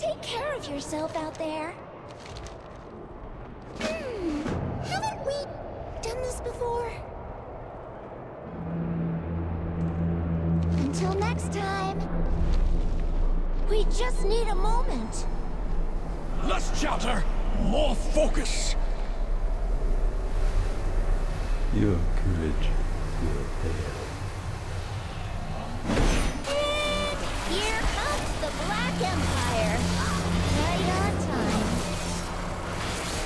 Take care of yourself out there. Hmm, haven't we done this before? Until next time. We just need a moment. Less chatter, more focus. Your courage will fail. And the Empire. Right on time.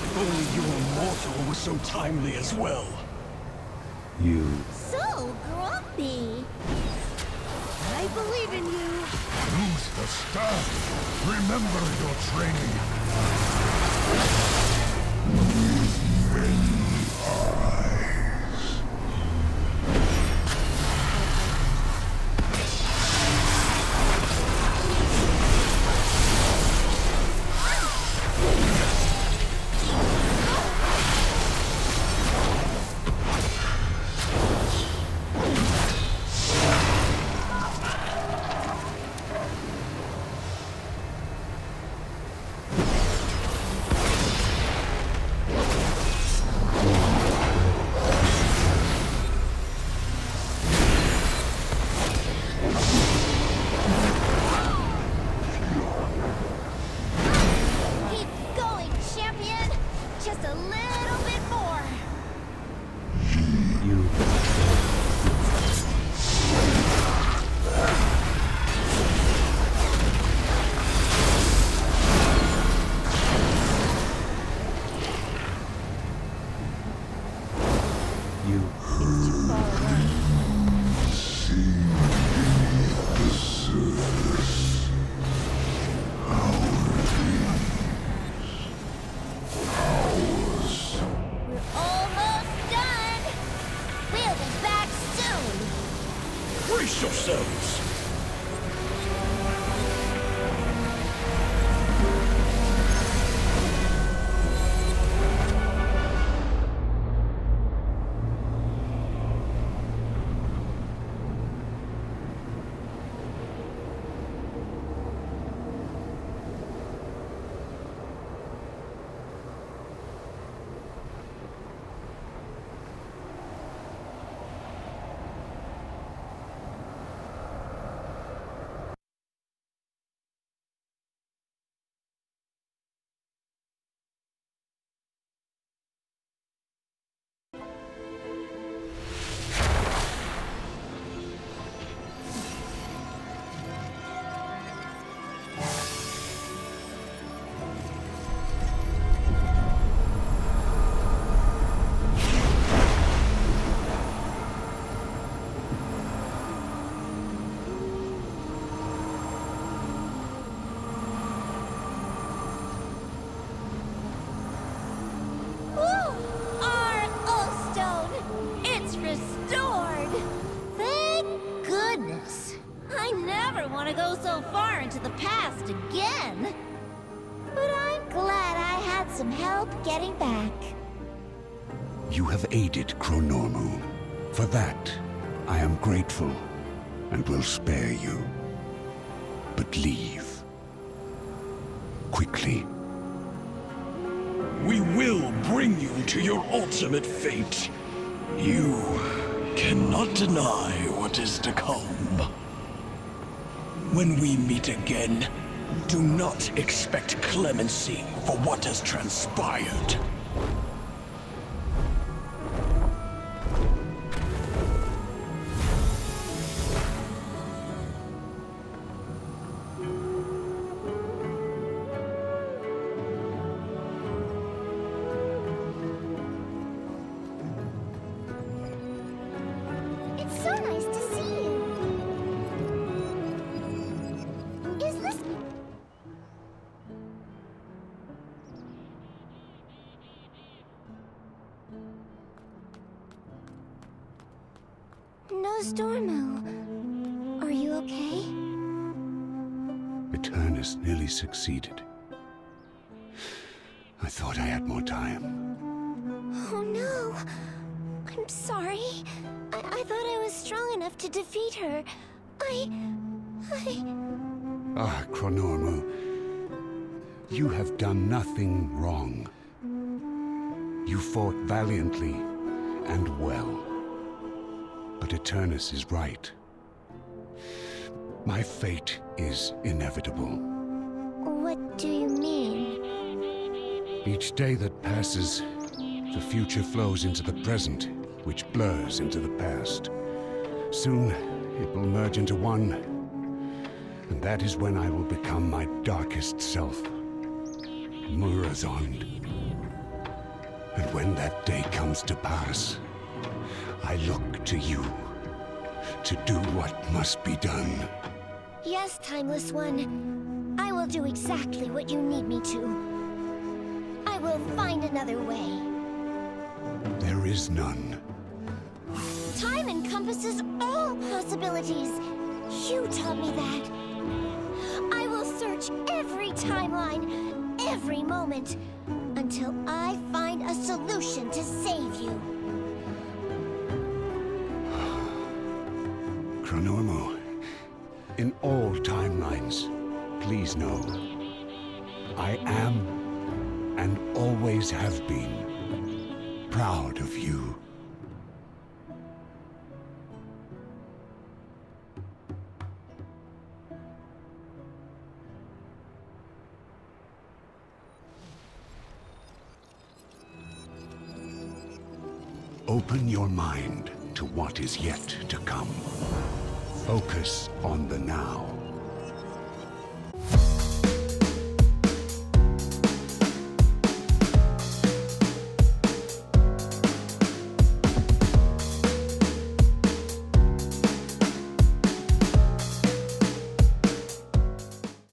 If only your mortal was so timely as well. You So grumpy. I believe in you. Use the staff. Remember your training. Brace yourselves. The past again! But I'm glad I had some help getting back. You have aided Chronormu. For that, I am grateful and will spare you. But leave. Quickly. We will bring you to your ultimate fate. You cannot deny what is to come. When we meet again, do not expect clemency for what has transpired. It's so nice to Nozdormu. Are you okay? Eternus nearly succeeded. I thought I had more time. Oh no. I'm sorry. I, I thought I was strong enough to defeat her. I... I... Ah, Chronormu. You have done nothing wrong. You fought valiantly and well. But Eternus is right. My fate is inevitable. What do you mean? Each day that passes, the future flows into the present, which blurs into the past. Soon, it will merge into one, and that is when I will become my darkest self. Murozond. And when that day comes to pass, I look to you to do what must be done. Yes, Timeless One. I will do exactly what you need me to. I will find another way. There is none. Time encompasses all possibilities. You taught me that. I will search every timeline, every moment, until I find a solution to save you. Chronormu, in all timelines, please know, I am and always have been proud of you. Open your mind to what is yet to come. Focus on the now.